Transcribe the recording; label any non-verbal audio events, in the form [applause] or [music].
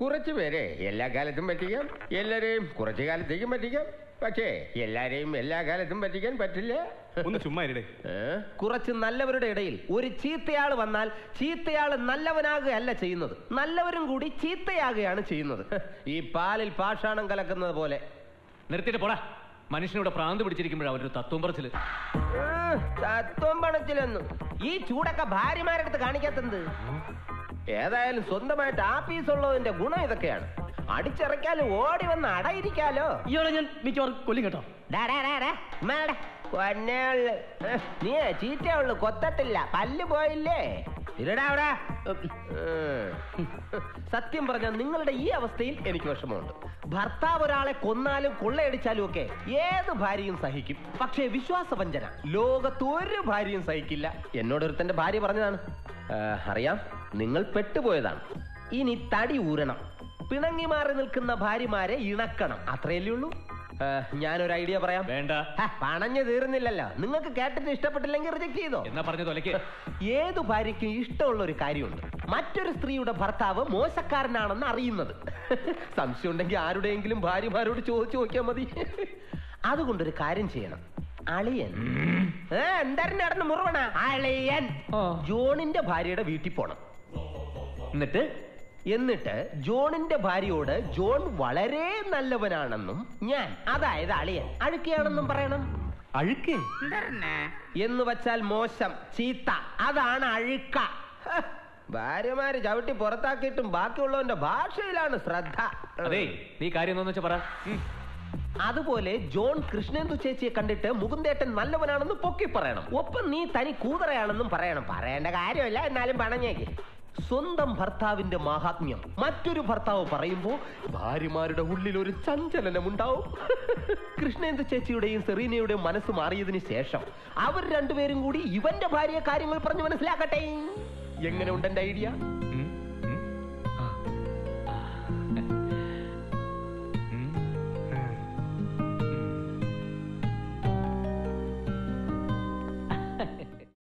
കുറച്ചു പേരെ എല്ലാ കാലത്തും പറ്റിക്കാം. എല്ലാരെയും കുറച്ചു കാലത്തേക്കും പറ്റിക്കാം. പക്ഷേ എല്ലാരെയും എല്ലാ കാലത്തും പറ്റിക്കാൻ പറ്റില്ല. ഒന്ന് ചുമ്മാ ഇരിടെ. കുറച്ച് നല്ലവരുടെ ഇടയിൽ ഒരു ചീത്തയാൾ വന്നാൽ ചീത്തയാൾ നല്ലവനാകുകയല്ല ചെയ്യുന്നത്. നല്ലവരും കൂടി ചീത്തയാകുകയാണ് ചെയ്യുന്നത്. ഈ പാലിൽ പാഷാണം കലക്കുന്നത് പോലെ. നിർത്തിയിട്ട് പോടാ. മനുഷ്യനോട് പ്രാന്ത് പിടിച്ചിരിക്കുമ്പോഴാണ് ഒരു തത്വം പറച്ചിൽ. തത്വം പണച്ചിലൊന്നും ഈ ചൂടൊക്കെ ഭാര്യമാരെടുത്ത് കാണിക്കാത്തത് ഏതായാലും സ്വന്തമായിട്ട് ആപ്പീസ് ഉള്ളതിന്റെ ഗുണം ഇതൊക്കെയാണ്. അടിച്ചിറക്കാലും ഓടി വന്ന് അടയിരിക്കാലോ. ഇയാളെ ഞാൻ മിക്കവാറും കൊല്ലും കേട്ടോ. നീ ചീറ്റ ഉള്ളു കൊത്തത്തില്ല പല്ല് പോയില്ലേ? ഇരടാ അവിടെ. സത്യം പറഞ്ഞാൽ നിങ്ങളുടെ ഈ അവസ്ഥയിൽ എനിക്ക് വിഷമമുണ്ട്. ഭർത്താവ് ഒരാളെ കൊന്നാലും കൊള്ളയടിച്ചാലും ഒക്കെ ഏത് ഭാര്യയും സഹിക്കും. പക്ഷേ വിശ്വാസവഞ്ചന. ലോകത്ത് ഒരു ഭാര്യയും സഹിക്കില്ല. എന്നോട് ഒരുത്തന്റെ ഭാര്യ പറഞ്ഞതാണ്. അറിയാം. നിങ്ങൾ പെട്ടുപോയതാണ്. ഇനി തടി ഊരണം. പിണങ്ങി മാറി നിൽക്കുന്ന ഭാര്യമാരെ ഇണക്കണം. അത്രയല്ലേ ഉള്ളൂ. ഞാനൊരു ഐഡിയ പറയാം. വേണ്ട. പണഞ്ഞു തീർന്നില്ലല്ലോ. നിങ്ങൾക്ക് കേട്ടിട്ട് ഇഷ്ടപ്പെട്ടില്ലെങ്കിൽ റിജക്ട് ചെയ്തോ. എന്നാ പറഞ്ഞ തൊലക്ക് ഏതു ഭാര്യയ്ക്കും ഇഷ്ടമുള്ള ഒരു കാര്യമുണ്ട്. മറ്റൊരു സ്ത്രീയുടെ ഭർത്താവ് മോശക്കാരനാണെന്ന് അറിയുന്നത്. സംശയം ഉണ്ടെങ്കിൽ ആരുടെയെങ്കിലും ഭാര്യമാരോട് ചോദിച്ചു നോക്കിയാൽ മതി. അതുകൊണ്ടൊരു കാര്യം ചെയ്യണം. അളിയൻ. എന്തായിരുന്നു നടന്ന് മുറുവണ? അളിയൻ. ജോണിന്റെ ഭാര്യയുടെ വീട്ടിൽ പോണം. എന്നിട്ട് എന്നിട്ട് ജോണിന്റെ ഭാര്യയോട് ജോൺ വളരെ നല്ലവനാണെന്നും ഞാൻ അതായത് അളിയൻ അഴുക്കിയാണെന്നും പറയണം. അഴുക്കേ? എന്ന് വച്ചാൽ മോശം ചീത്ത അതാണ് അഴുക്ക. ഭാര്യമാര് ചവിട്ടി പുറത്താക്കിയിട്ടും ബാക്കിയുള്ളവന്റെ ഭാഷയിലാണ് ശ്രദ്ധ. അതെ നീ കാര്യം പറ. അതുപോലെ ജോൺ കൃഷ്ണേന്ദു ചേച്ചിയെ കണ്ടിട്ട് മുകുന്ദേട്ടൻ നല്ലവനാണെന്ന് പൊക്കി പറയണം. ഒപ്പം നീ തനി കൂതറയാണെന്നും പറയണം. പറയേണ്ട കാര്യമല്ല എന്നാലും പണഞ്ഞേക്ക് സ്വന്തം ഭർത്താവിന്റെ മാഹാത്മ്യം മറ്റൊരു ഭർത്താവ് പറയുമ്പോൾ ഭാര്യമാരുടെ ഉള്ളിൽ ഒരു ചഞ്ചലനം ഉണ്ടാവും [laughs] കൃഷ്ണേന്ദ്ര ചേച്ചിയുടെയും സെറീനയുടെയും മനസ്സ് മാറിയതിനു ശേഷം അവർ രണ്ടുപേരും കൂടി ഇവന്റെ ഭാര്യ കാര്യങ്ങൾ പറഞ്ഞു മനസ്സിലാക്കട്ടെ. എങ്ങനെ ഉണ്ട് എന്റെ ഐഡിയ?